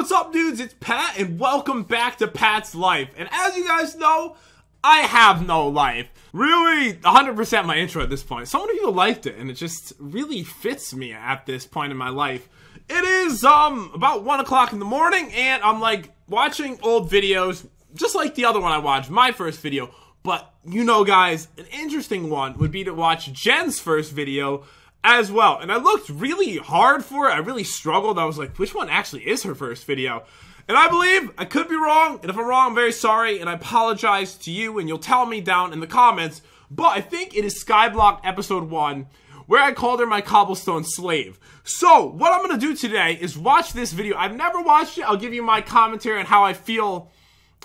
what's up, dudes? It's Pat, and welcome back to Pat's Life. And as you guys know, I have no life. Really, 100% my intro at this point. So many people liked it, and it just really fits me at this point in my life. It is, um, about 1 o'clock in the morning, and I'm, like, watching old videos, just like the other one I watched, my first video. But, you know, guys, an interesting one would be to watch Jen's first video, as well. And I looked really hard for it. I really struggled. I was like, which one actually is her first video? And I believe I could be wrong. And if I'm wrong, I'm very sorry. And I apologize to you. And you'll tell me down in the comments. But I think it is Skyblock episode 1 where I called her my cobblestone slave. So, what I'm going to do today is watch this video. I've never watched it. I'll give you my commentary on how I feel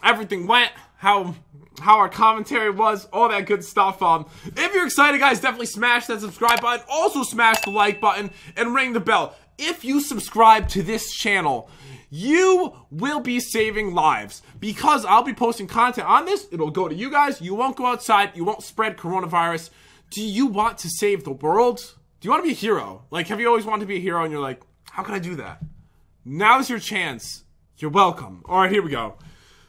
everything went, how how our commentary was, all that good stuff. Um, if you're excited, guys, definitely smash that subscribe button. Also, smash the like button and ring the bell. If you subscribe to this channel, you will be saving lives because I'll be posting content on this. It'll go to you guys. You won't go outside. You won't spread coronavirus. Do you want to save the world? Do you want to be a hero? Like, have you always wanted to be a hero and you're like, how can I do that? Now's your chance. You're welcome. All right, here we go.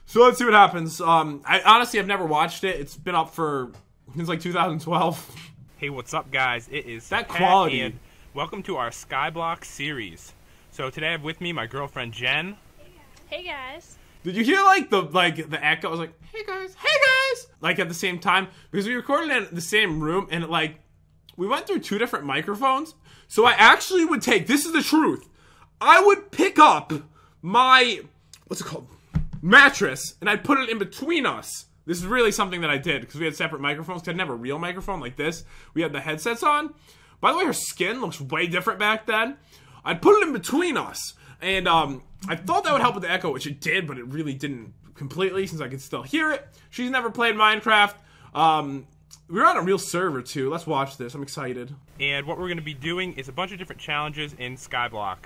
So let's see what happens. Um, I honestly have never watched it. It's been up for since like 2012. Hey, what's up, guys? It is That Pat, quality. and welcome to our Skyblock series. So today I have with me my girlfriend Jen. Hey guys. Did you hear like the like the echo? I was like, "Hey guys, hey guys!" Like at the same time because we recorded in the same room and like we went through two different microphones. So I actually would take. This is the truth. I would pick up my what's it called mattress and I'd put it in between us. This is really something that I did because we had separate microphones. I didn't have a real microphone like this. We had the headsets on. By the way, her skin looks way different back then. I'd put it in between us, and um, I thought that would help with the echo, which it did, but it really didn't completely since I could still hear it. She's never played Minecraft. Um, we were on a real server too. Let's watch this. I'm excited. And what we're going to be doing is a bunch of different challenges in Skyblock.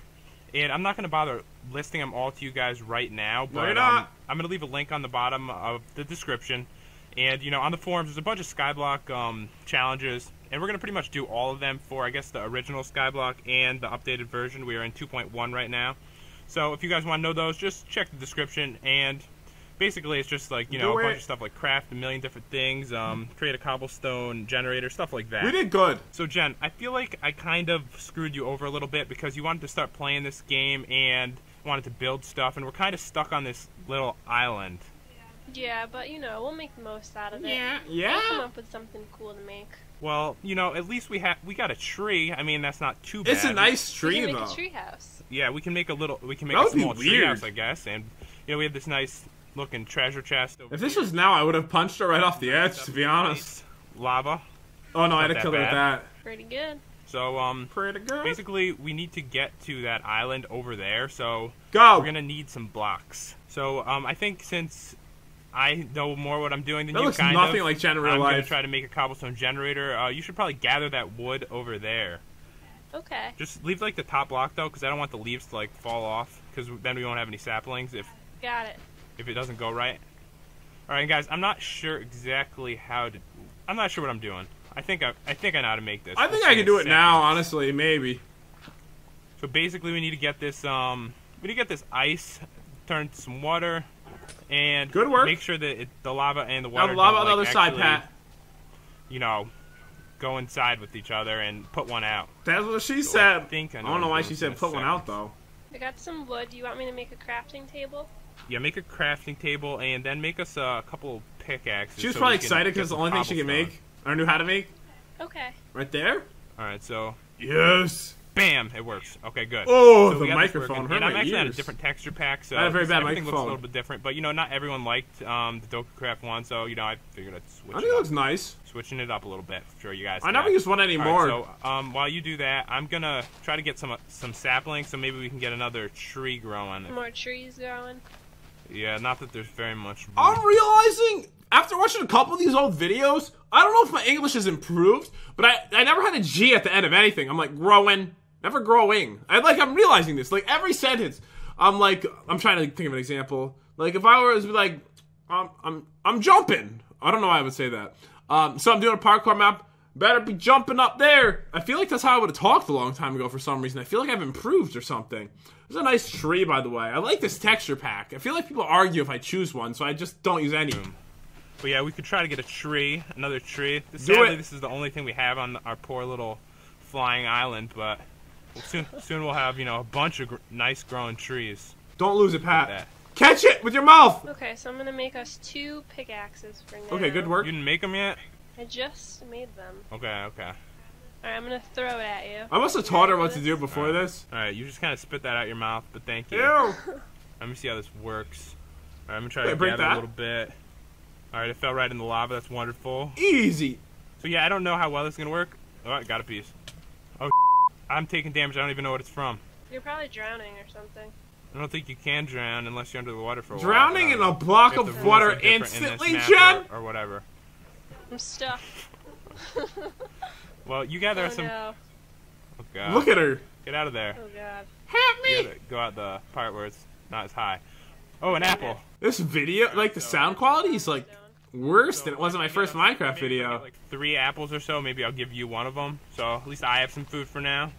And I'm not going to bother listing them all to you guys right now, but not. Um, I'm going to leave a link on the bottom of the description. And, you know, on the forums, there's a bunch of Skyblock um, challenges, and we're going to pretty much do all of them for, I guess, the original Skyblock and the updated version. We are in 2.1 right now. So if you guys want to know those, just check the description. And basically, it's just like, you know, Do a bunch of stuff like craft a million different things, um, create a cobblestone generator, stuff like that. We did good. So Jen, I feel like I kind of screwed you over a little bit because you wanted to start playing this game and wanted to build stuff, and we're kind of stuck on this little island. Yeah, but you know, we'll make the most out of it. Yeah yeah we'll come up with something cool to make. Well, you know, at least we have we got a tree. I mean, that's not too bad. It's a nice tree we tree can make though. a treehouse. Yeah, we can make a little. We can make That a small weird. treehouse, I guess, and you know, we have this nice looking treasure chest. Over If this here. was now, I would have punched her right off the edge. To be honest. lava. Oh no, I had to that kill her with that. Pretty good. So um, Pretty good. basically, we need to get to that island over there. So Go. we're gonna need some blocks. So um, I think since I know more what I'm doing than That you, looks kind nothing of, like Jen in real I'm gonna try to make a cobblestone generator. Uh, you should probably gather that wood over there. Okay. Just leave like the top block though, because I don't want the leaves to like fall off, because then we won't have any saplings if Got it. If it doesn't go right. All right, guys, I'm not sure exactly how to. I'm not sure what I'm doing. I think I, I think I know how to make this. I think I can do it second. now. Honestly, maybe. So basically, we need to get this um, we need to get this ice turned to some water, and Good work. Make sure that it, the lava and the Now water. the lava don't, on the other like, side, Pat. You know, go inside with each other and put one out. That's what she So I said. think I I don't know why she said in a put one second. out though. I got some wood. Do you want me to make a crafting table? Yeah, make a crafting table and then make us a couple pickaxes. She was so probably excited because the only thing she could cobblestone. make or knew how to make Okay. right there. All right, so Yes. bam, it works. Okay, good. Oh, So the we got microphone working. hurt And I'm my actually on a different texture pack, so I had a very bad everything looks a little bit different. But you know, not everyone liked um, the DokuCraft one, so you know, I figured I'd switch I it think it up. looks nice. switching it up a little bit. Sure, you guys. I never use one anymore. right, so um, while you do that, I'm gonna try to get some uh, some saplings, so maybe we can get another tree growing. More trees growing. Yeah, not that there's very much. I'm realizing after watching a couple of these old videos, I don't know if my English has improved, but I, I never had a G at the end of anything. I'm like growing, never growing. I like I'm realizing this. Like every sentence, I'm like I'm trying to think of an example. Like if I be like, um, I'm I'm jumping. I don't know why I would say that. Um, so I'm doing a parkour map. Better be jumping up there. I feel like that's how I would have talked a long time ago for some reason. I feel like I've improved or something. It's a nice tree, by the way. I like this texture pack. I feel like people argue if I choose one, so I just don't use any of them. But yeah, we could try to get a tree, another tree. Do Sadly, it. this is the only thing we have on our poor little flying island, but we'll soon, soon we'll have, you know, a bunch of gr- nice growing trees. Don't lose it, Pat. That. Catch it with your mouth. Okay, so I'm gonna make us two pickaxes for now. Okay, good work. You didn't make them yet? I just made them. Okay, okay. Alright, I'm gonna throw it at you. I must have taught her what to do before this. Alright, you just kind of spit that out your mouth, but thank you. Ew. Let me see how this works. Alright, I'm gonna try Wait, to break gather that? a little bit. Alright, it fell right in the lava. That's wonderful. Easy. So yeah, I don't know how well this is gonna work. Oh, I got a piece. Oh, I'm taking damage. I don't even know what it's from. You're probably drowning or something. I don't think you can drown unless you're under the water for a while. Drowning um, in a block of water are different in instantly, map Jen? Or, or whatever. I'm stuck. Well, you gather oh some. no. Oh god. Look at her. Get out of there. Oh god. Help You gotta go out the part where it's not as high. Oh, an apple. This video, like the sound quality, is like worse than it was in my first Minecraft video. like three apples or so. Maybe I'll give you one of them. So at least I have some food for now.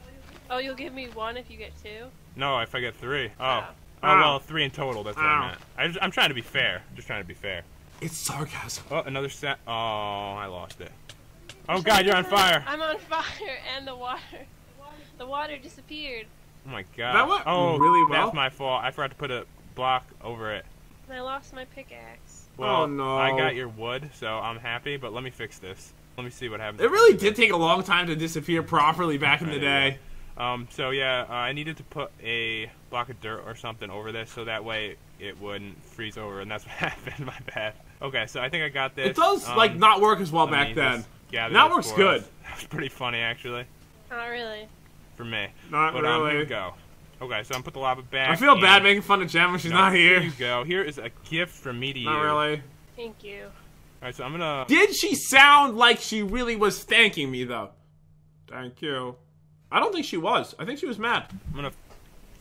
Oh, you'll give me one if you get two? No, if I get three. Oh. Oh. Oh well, three in total. That's what Ow. I meant. I just, I'm trying to be fair. Just trying to be fair. It's sarcasm. Oh, another set. Oh, I lost it. Oh God, you're on fire. I'm on fire and the water. The water disappeared. Oh my God. That went oh, really well. That's my fault. I forgot to put a block over it. And I lost my pickaxe. Well, Oh, no. I got your wood, so I'm happy. But let me fix this. Let me see what happens. It really did take a long time to disappear properly back in the day. Um, so yeah, uh, I needed to put a block of dirt or something over this, so that way it wouldn't freeze over, and that's what happened. My bad. Okay, so I think I got this. It does Um, like not work as well back then. Yeah, that works for good. us. That was pretty funny actually Not really. for me. Not But um, here we really. go. Okay, so I'm put the lava back. I feel bad making fun of Jen when she's No, not Here here. you go. Here is a gift from me to you. Not really. Thank you. All right, so I'm gonna. Did she sound like she really was thanking me though? Thank you. I don't think she was. I think she was mad. I'm gonna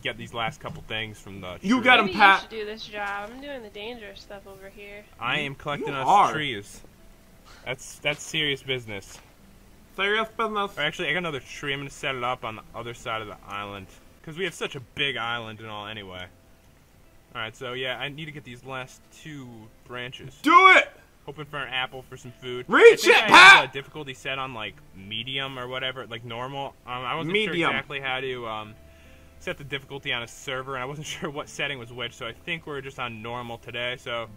get these last couple things from the. You tree. got 'em, Maybe Pat. you should do this job. I'm doing the dangerous stuff over here. I am collecting You us are. trees. That's that's serious business. Serious business. Or actually, I got another tree. I'm gonna set it up on the other side of the island because we have such a big island and all. Anyway. All right, so yeah, I need to get these last two branches. Do it. Hoping for an apple for some food. Reach I think it, I Pat! Have the difficulty set on like medium or whatever, like normal. Um, I wasn't Medium. sure exactly how to um, set the difficulty on a server, and I wasn't sure what setting was which. So I think we're just on normal today. So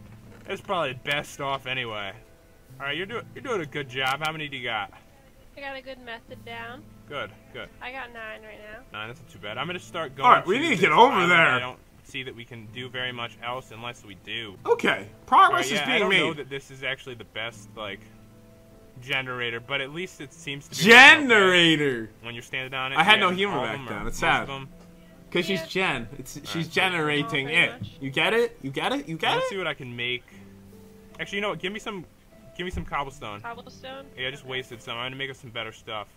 it's probably best off anyway. All right, you're doing you're doing a good job. How many do you got? I got a good method down. Good, good. I got nine right now. Nine, that's not too bad. I'm gonna start going. All right, we need to get over there. I don't see that we can do very much else unless we do. Okay. Progress right, yeah, is I being don't made. know that this is actually the best like generator, but at least it seems to be working okay. Generator. When you're standing on it, I had yeah, no humor back then. It's most of sad. Them. Cause she's Yeah. Jen. It's she's Alright. generating it. much. You get it? You get it? You get it? Let's see what I can make. Actually, you know what? Give me some, give me some cobblestone. Cobblestone. Yeah, I just wasted some. I'm gonna make us some better stuff.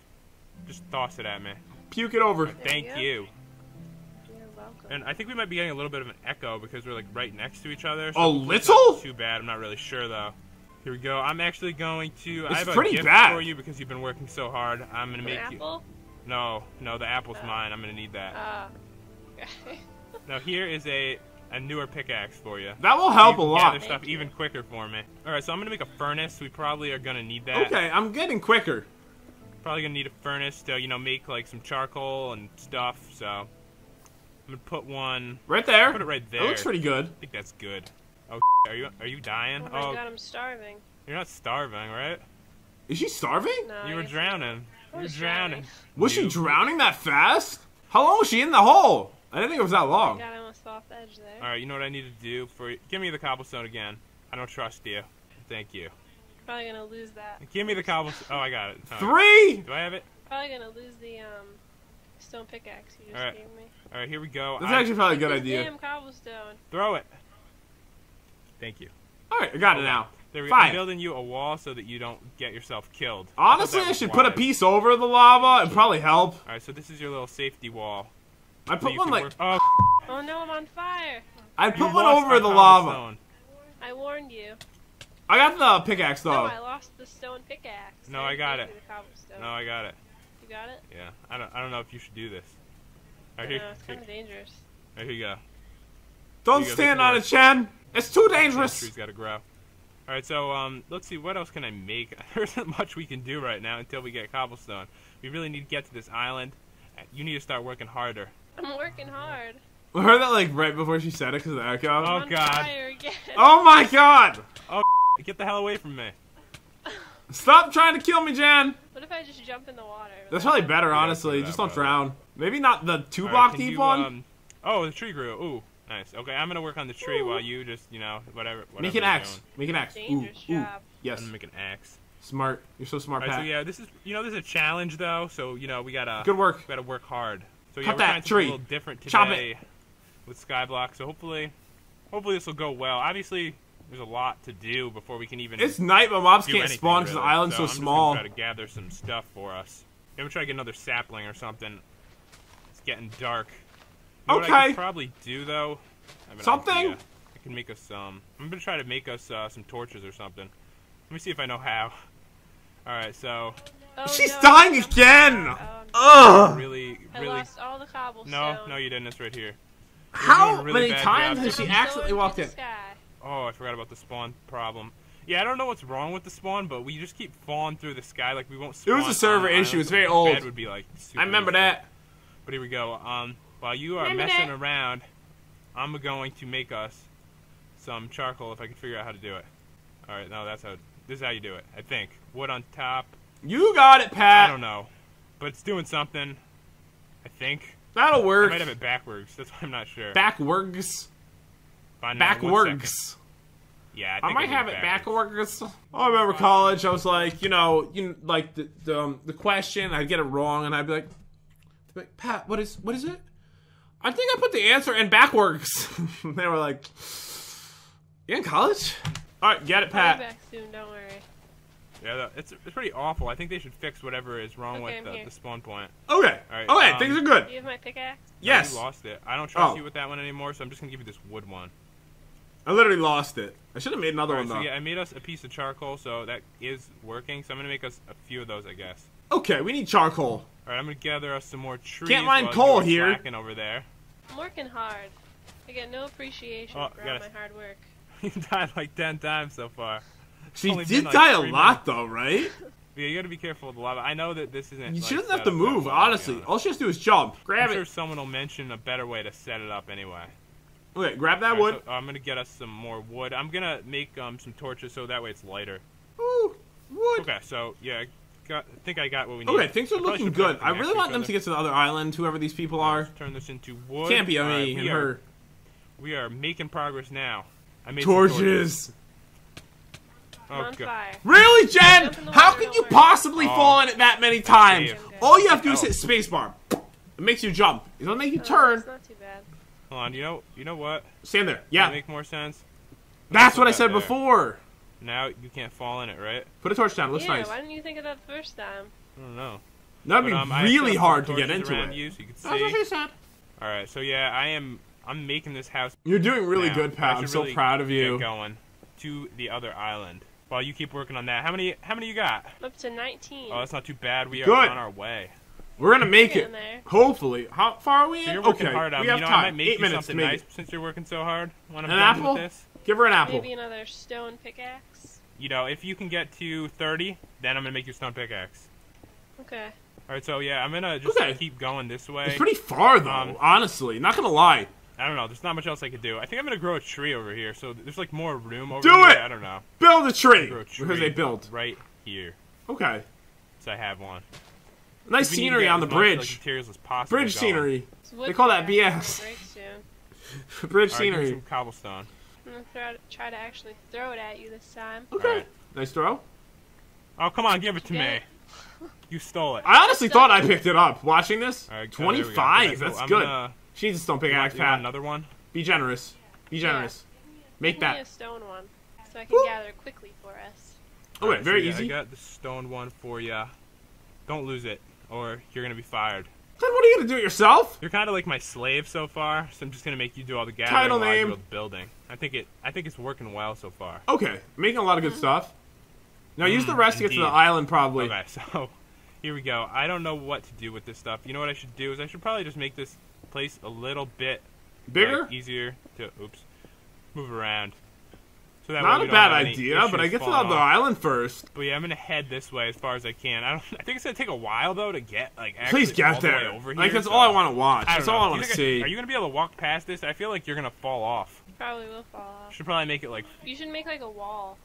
Just toss it at me. Puke it over. Thank you you. You're welcome. And I think we might be getting a little bit of an echo because we're like right next to each other. A little? Too bad. I'm not really sure though. Here we go. I'm actually going to. I It's have a pretty gift bad. for you because you've been working so hard. I'm gonna An make you. No, no, the apple's Oh. mine. I'm gonna need that. Ah. Okay. Now here is a a newer pickaxe for you. That will help a You can lot. Gather stuff Thank you. even quicker for me. All right, so I'm gonna make a furnace. We probably are gonna need that. Okay, I'm getting quicker. Probably gonna need a furnace to you know make like some charcoal and stuff. So I'm gonna put one. Right there. Put it right there. That looks pretty good. I think that's good. Oh, are you are you dying? Oh my oh. god, I'm starving. you're not starving, right? Is she starving? No, you were drowning. You were drowning. drowning. Was she drowning that fast? How long was she in the hole? I didn't think it was that long. God, I almost fell off the edge there. All right, you know what I need to do for you? Give me the cobblestone again. I don't trust you. Thank you. Probably gonna lose that. Give me the cobblestone. Oh, I got it. All right. Three. Do I have it? Probably gonna lose the um stone pickaxe you just Alright. gave me. All right, here we go. That's I- actually probably a good idea. Damn cobblestone. Throw it. Thank you. All right, I got it now. There we go. I'm building you a wall so that you don't get yourself killed. Honestly, thought that I was should put a piece over the lava. It'd probably help. All right, so this is your little safety wall. I put one can like work- Oh, Oh no, I'm on fire. I you put one over the lava. cobblestone. I warned you. I got the pickaxe No, though. I lost the stone pickaxe. No, I got it. you No, I got it. You got it? Yeah, I don't. I don't know if you should do this. All I right, know, here, it's kind of dangerous. Right, here you go. Don't you stand this on it, works. Jen. It's too dangerous. tree's got to grow. All right, so um, let's see. What else can I make? There isn't much we can do right now until we get cobblestone. We really need to get to this island. You need to start working harder. I'm working hard. We heard that like right before she said it because of the echo. Oh, I'm on God. fire again. Oh my god! Oh, get the hell away from me. Stop trying to kill me, Jan. What if I just jump in the water? That's probably better, honestly. do that, Just don't but- drown. Maybe not the two All right, block can deep you, one. um, oh, the tree grew. Ooh, nice. Okay, I'm gonna work on the tree while you just, you know, whatever. whatever Make an axe. doing. Make an axe. Ooh, Dangerous ooh. job. Yes. I'm gonna make an axe. Smart. You're so smart, All right, Pat. so yeah, this is, you know, this is a challenge though. So you know, we gotta, Good work. we gotta work hard. So yeah, Cut we're that tree. a little different today Chop it. with Skyblock. So hopefully, hopefully this will go well. Obviously, there's a lot to do before we can even. It's night, but mobs can't anything, spawn because the island's so so, I'm small. Just gonna try to gather some stuff for us. Maybe we'll try to get another sapling or something. It's getting dark. You know What I Okay. could probably do though. I have an Something? idea. I can make us um. I'm gonna try to make us uh, some torches or something. Let me see if I know how. All right, so Oh, She's no, dying I'm again! sorry. Oh, Ugh! really, I really. lost all the cobblestone. No, no, you didn't. It's right here. How doing a really many times job. has she I'm accidentally soaring walked in? Oh, I forgot about the spawn problem. Yeah, I don't know what's wrong with the spawn, but we just keep falling through the sky. Like we won't. It was a server issue. island, It's very old. bed would be like. super I remember useful. that. But here we go. Um, while you are Remember messing that? around, I'm going to make us some charcoal if I can figure out how to do it. All right, no, that's how. This is how you do it. I think wood on top. You got it, Pat. I don't know, but it's doing something. I think That'll work. I work. might have it backwards. That's why I'm not sure. Backwards. Find out in. Backwards. Yeah, I, I might did have it backwards. I remember college. I was like, you know, you know, like the the, um, the question, I'd get it wrong, and I'd be like, like, Pat, what is what is it? I think I put the answer in backwards. they were like, you in college? All right, get it, I'll be Pat. back soon. Don't worry. Yeah, it's it's pretty awful. I think they should fix whatever is wrong Okay, with the, the spawn point. Okay, Alright, okay, um, things are good. Do you have my pickaxe? Yes, You lost it. I don't trust Oh. you with that one anymore, so I'm just gonna give you this wood one. I literally lost it. I should have made another Alright, one so though. yeah, I made us a piece of charcoal, so that is working. So I'm gonna make us a few of those, I guess. Okay, we need charcoal. All right, I'm gonna gather us some more trees. Can't mine coal here. slacking over there. I'm working hard. I get no appreciation Oh, for all my hard work. you died like ten times so far. She did been, like, die a lot though, right? Yeah, you gotta be careful with the lava. I know that this isn't. She like, doesn't have to move, well, honestly. honest. All she has to do is jump. Grab I'm sure it. someone will mention a better way to set it up anyway. Okay, grab that right, wood. so, uh, I'm gonna get us some more wood. I'm gonna make um, some torches so that way it's lighter. Ooh, wood. Okay, so yeah, I got, I think I got what we need. Okay, things are looking good. I really want them to get to the other island, whoever these people are. Let's turn this into wood. Can't be right, me we and are- her. We are making progress now. I made torches. Torches. I'm Oh fire. Really, Jen? Jump in the How water, can you possibly Oh. fall in it that many times? All you have to do is Oh. hit spacebar. It makes you jump. It doesn't make you Oh, turn. It's not too bad. Hold on. You know. You know what? Stand there. Yeah, that make more sense? that's what I said there. before. Now you can't fall in it, right? Put a torch down. It looks yeah, nice. why didn't you think of that the first time? I don't know. That'd be um, really hard to get into it. You, so you can That's what see. she said. All right. So yeah, I am. I'm making this house. You're doing really now. good, Pat. I'm so really proud of you. Get you. going to the other island. While you keep working on that, how many? How many you got? I'm up to 19. Oh, that's not too bad. We are Good. on our way. We're gonna make it. there. Hopefully. How far are we So in? you're working Okay, hard. Um, we have you know, I might make Eight you minutes something nice it. since you're working so hard. When I'm An apple? this. Give her an apple. Maybe another stone pickaxe. You know, if you can get to 30, then I'm gonna make you stone pickaxe. Okay. All right. So yeah, I'm gonna just Okay. keep going this way. It's pretty far though. Um, honestly, not gonna lie. I don't know. There's not much else I could do. I think I'm gonna grow a tree over here. So there's like more room over Do here. it! I don't know. Build a tree. Grow a tree Because they build. right here. Okay. So I have one. Nice We need to scenery on the as much, like, bridge. as possible. Bridge going. scenery. It's They call that pickaxe. BS. Break. Bridge All right, give me scenery. some cobblestone. I'm gonna try to, try to actually throw it at you this time. Okay. Alright. Nice throw. Oh come on, give it to Get me. it? You stole it. I honestly thought I picked it up. Watching this, All right, oh, there we go. 25. Okay, That's I'm good. Gonna, She needs a stone you want, pickaxe, Pat. another one? Be generous. Be generous. Make Give me a stone one, so I can Woo. gather quickly for us. Oh, Alright, wait, so very yeah, easy. I got the stone one for ya. Don't lose it, or you're gonna be fired. Then what are you gonna do it yourself? You're kind of like my slave so far, so I'm just gonna make you do all the gathering Title while I name. build the building. I think it. I think it's working well so far. Okay, making a lot of good stuff. Now use the Mm, rest to get to the island, probably. Okay, so here we go. I don't know what to do with this stuff. You know what I should do is I should probably just make this place a little bit Bigger? like, easier to oops move around. So that Not a bad idea, but I issues get to falling the off. island first. But yeah, I'm gonna head this way as far as I can. I don't. I think it's gonna take a while though to get like actually Please get all the way there. over Like that's so- all I want to watch. That's know. all I want to think see. Are you gonna be able to walk past this? I feel like you're gonna fall off. Probably will fall off. Should probably make it like. You should make like a wall,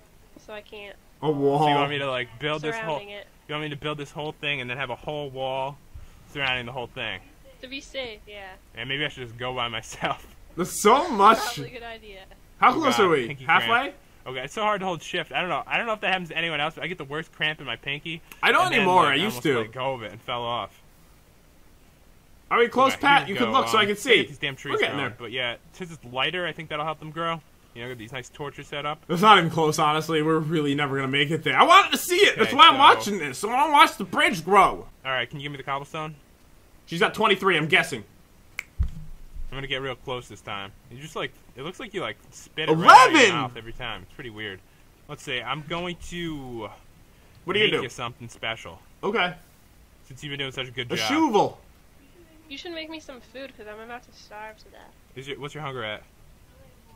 so I can't a wall. So you want me to like build this whole? surrounding it You want me to build this whole thing and then have a whole wall surrounding the whole thing? To be safe. Yeah, And maybe I should just go by myself. There's so much. probably a good idea. How Oh, close God, are we? Halfway? cramp. Okay, it's so hard to hold shift. I don't know. I don't know if that happens to anyone else, but I get the worst cramp in my pinky. I don't and then, anymore. like, I used almost to. Let go of it and fell off. Are we close, Okay, Pat? You can go. look so I Um, can see. These damn trees We're getting growing. there. But yeah, since it's lighter, I think that'll help them grow. You know, get these nice torches set up. It's not even close, honestly. We're really never gonna make it there. I wanted to see it. That's Okay, why I'm watching this. So I want to watch the bridge grow. All right, can you give me the cobblestone? She's got 23. I'm guessing. I'm gonna get real close this time. You just like it looks like you like spit it right out of your mouth every time. It's pretty weird. Let's see. I'm going to What do you make do? you something special Okay. since you've been doing such a good A job. shovel. You should make me some food because I'm about to starve to death. Is your, what's your hunger at?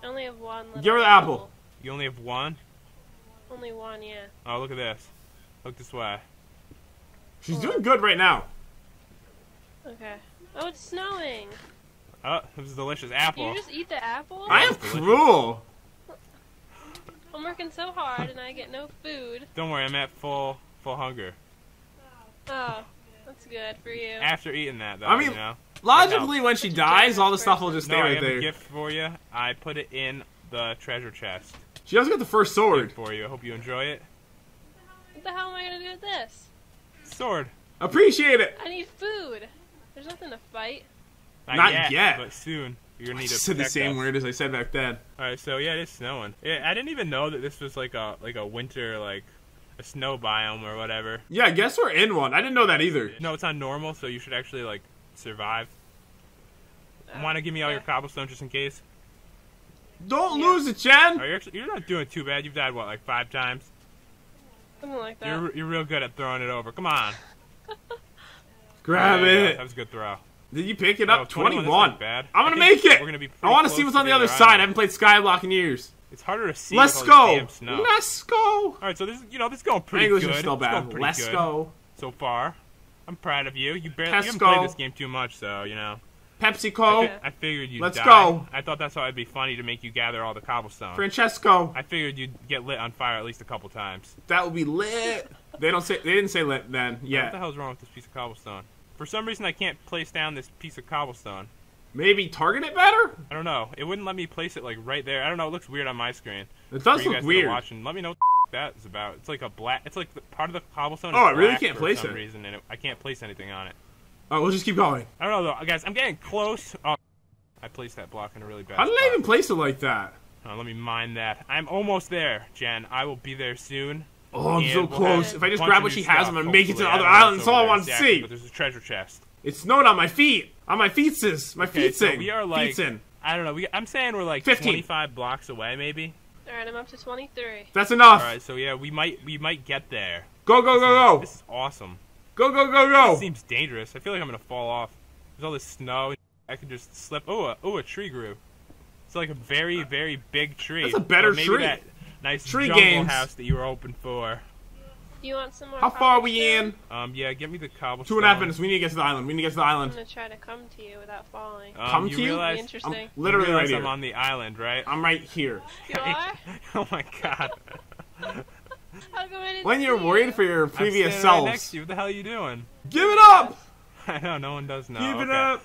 I only have one. Little Give her the apple. You only have one. Only one, yeah. Oh, look at this. Look this way. She's doing good right now. Okay. Oh, it's snowing. Oh, this is a delicious Can apple. you just eat the apple? I am cruel. I'm working so hard and I get no food. Don't worry, I'm at full full hunger. Oh, that's good for you. After eating that, though, I mean, you know. Logically, when she dies, all the stuff will just No, stay I right have a there. gift for you. I put it in the treasure chest She does get the first sword. for you. I hope you enjoy it. What the hell am I gonna do with this? Sword. Appreciate it. I need food. There's nothing to fight. Not, Not yet. but soon. You're gonna I need to said the same us. word as I said back then. All right, so yeah, it is snowing. Yeah, I didn't even know that this was like a like a winter like a snow biome or whatever. Yeah, I guess we're in one. I didn't know that either. No, it's on normal, so you should actually like survive. Oh, Want to give me all your okay. cobblestone just in case? Don't Yeah. lose it, Jen. Oh, you're actually, you're not doing too bad. You've died what like five times. Something like that. You're you're real good at throwing it over. Come on. Grab go. it. That was a good throw. Did you pick it Oh, up? 21, 21. bad. I'm gonna make it. We're gonna be I want to see what's on the other I side. I haven't played Skyblock in years. It's harder to see. Let's with all this go. Let's go. All right, so this you know this is going pretty English good. is still going bad. Let's good go. so far. I'm proud of you. You barely you haven't played this game too much, so you know. PepsiCo. Okay. I figured you'd Let's die. go. I thought that's how it'd be funny to make you gather all the cobblestone. Francesco. I figured you'd get lit on fire at least a couple times. That would be lit. They don't say. They didn't say lit then. Yeah. What the Yeah. hell's wrong with this piece of cobblestone? For some reason, I can't place down this piece of cobblestone. Maybe target it better. I don't know. It wouldn't let me place it like right there. I don't know. It looks weird on my screen. It does you look guys are weird. Watching, let me know what the that is about. It's like a black. It's like the, part of the cobblestone. Oh, I really can't for place some it. reason, and it, I can't place anything on it. Oh, we'll just keep going. I don't know though, guys. I'm getting close. Oh, I placed that block in a really bad. How did I even place it like that? Uh, let me mind that. I'm almost there, Jen. I will be there soon. Oh, I'm And so we'll close. If I just grab what she has, I'm gonna make it to the other I island. That's all I want to exactly, see. But there's a treasure chest. It snowed on my feet. On my feet, sis. My Okay, so feetsin. we are like Feetsin. I don't know. We, I'm saying we're like 15. 25 blocks away, maybe. Alright, I'm up to 23. That's enough. All right, so yeah, we might we might get there. Go go go This go. This is awesome. Go go go It go. seems dangerous. I feel like I'm gonna fall off. There's all this snow. I could just slip. Oh, a, oh, a tree grew. It's like a very very big tree. That's a better maybe tree. That nice Tree jungle games. house that you were hoping for. Do you want some more How far are we in? Um, yeah, give me the cobblestone. Two and a half minutes. We need to get to the island. We need to get to the island. I'm gonna try to come to you without falling. Um, Come you to you? Realize, Be interesting. I'm literally you right here. I'm on the island, right? I'm right here. you are? oh my god. How come I didn't When you're see worried you? for your previous I'm previous standing right next to you. What the hell are you doing? give it up. I know no one does know. Give it Okay. up.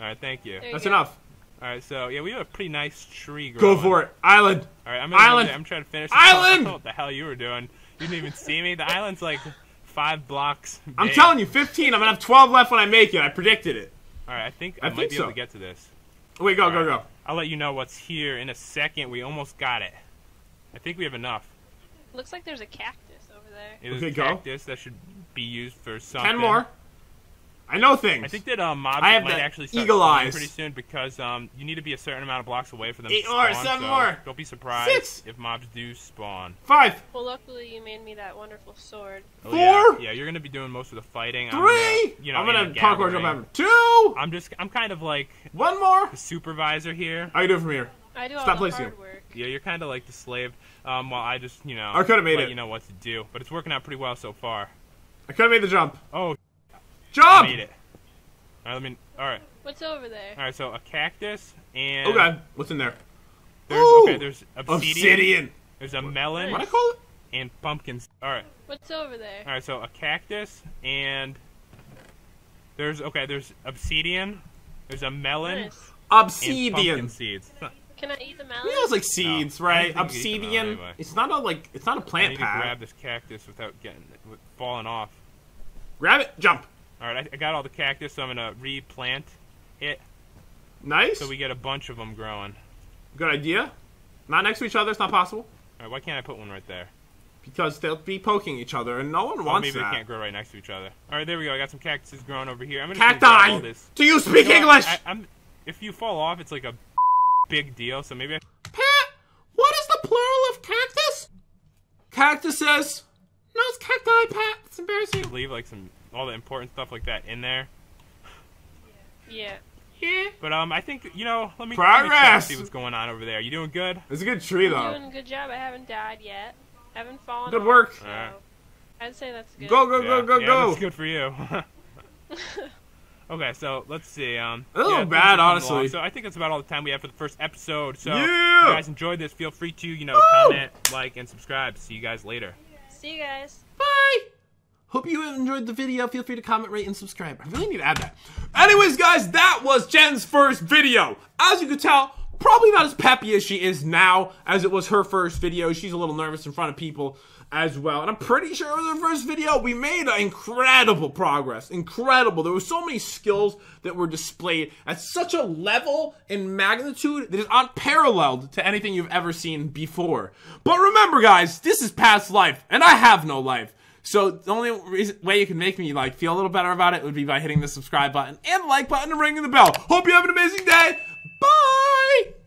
All right, thank you. There you That's go. enough. All right, so yeah, we have a pretty nice tree Go for it. Island. All right, I'm gonna Island. I'm trying to finish. Island. I don't know what the hell you were doing? You didn't even see me. The island's like five blocks. I'm telling you, 15. I'm gonna have 12 left when I make it. I predicted it. All right, I think I I, might think be able so. to get to this. Wait, go All go right. go. I'll let you know what's here in a second. We almost got it. I think we have enough. Looks like there's a cactus over there. It is Okay, a go. cactus that should be used for something. Ten more. I know things. I think that um, mobs I have might actually start eagle spawning eyes. pretty soon because um, you need to be a certain amount of blocks away for them Eight to more, seven so more. Don't be surprised Six. if mobs do spawn. Five, Well, luckily you made me that wonderful sword. Oh, Four. Yeah, yeah, you're gonna be doing most of the fighting. I'm three. gonna, you know, I'm gonna and parkour jump gathering. over. Two. I'm just, I'm kind of like One more. the supervisor here. How you doing from here? I do all Stop the placing hard it. work. Yeah, you're kind of like the slave. Um, while I just, you know, I could've made let it. You know what to do, but it's working out pretty well so far. I could have made the jump. Oh, I Jump. made it. All right, let me. All right, What's over there? all right. So a cactus and Okay. What's in there? there's Ooh, okay. There's obsidian. Obsidian. There's a melon What I call it? and pumpkins. All right. What's over there? All right, so a cactus and there's okay, there's obsidian, there's a melon Nice. and Obsidian. pumpkin seeds. Can I eat the melon? It feels like seeds, No, right? don't think you can eat them Obsidian. anyway. It's not a like. It's not a plant need to grab this cactus without getting with falling off. Grab it. Jump. All right, I, I got all the cactus, so I'm gonna replant it Nice. so we get a bunch of them growing. Good idea. Not next to each other. It's not possible All right, why can't I put one right there? because they'll be poking each other, and no one Oh, wants maybe that. they can't grow right next to each other. All right, there we go. I got some cactuses growing over here. I'm gonna Cacti. this. Do you speak You know? English? I, I'm, if you fall off, it's like a big deal. So maybe I Pat, what is the plural of cactus? Cactuses. No, it's cacti, Pat. It's embarrassing. leave like some all the important stuff like that in there. Yeah. Yeah. But um, I think you know. Let me, let me see what's going on over there. You doing good? It's a good tree, I'm though. doing a good job. I haven't died yet. haven't fallen Good off, work. So Alright. I'd say that's good. Go, go, yeah, go, go, yeah, go. That's good for you. okay, so let's see. Um, A little yeah, bad, honestly. along. So I think that's about all the time we have for the first episode. So Yeah. if you guys enjoyed this, feel free to you know Woo. comment, like, and subscribe. See you guys later. See you guys. Bye. Hope you enjoyed the video. Feel free to comment, rate, and subscribe. I really need to add that. Anyways, guys, that was Jen's first video. As you can tell, probably not as peppy as she is now, as it was her first video. She's a little nervous in front of people as well. And I'm pretty sure it was her first video. We made incredible progress. Incredible. There were so many skills that were displayed at such a level and magnitude that is unparalleled to anything you've ever seen before. But remember, guys, this is Pat's Life, and I have no life. So the only reason, way you can make me like feel a little better about it would be by hitting the subscribe button and like button and ringing the bell. Hope you have an amazing day. Bye.